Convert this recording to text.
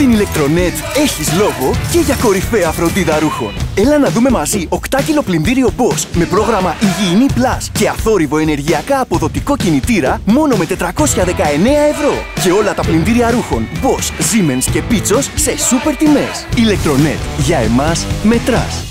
Στην Ηλεκτρονέτ έχεις λόγο και για κορυφαία φροντίδα ρούχων. Έλα να δούμε μαζί 8 κιλο πλυντήριο Bosch με πρόγραμμα Υγιεινή Plus και αθόρυβο ενεργειακά αποδοτικό κινητήρα μόνο με 419 ευρώ. Και όλα τα πλυντήρια ρούχων Bosch, Siemens και Pichos σε σούπερ τιμές. Ηλεκτρονέτ. Για εμάς μετράς.